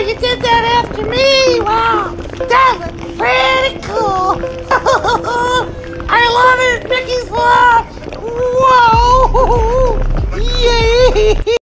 Oh, you did that after me! Wow! That was pretty cool! I love it! Mickey's laugh! Whoa! Yay!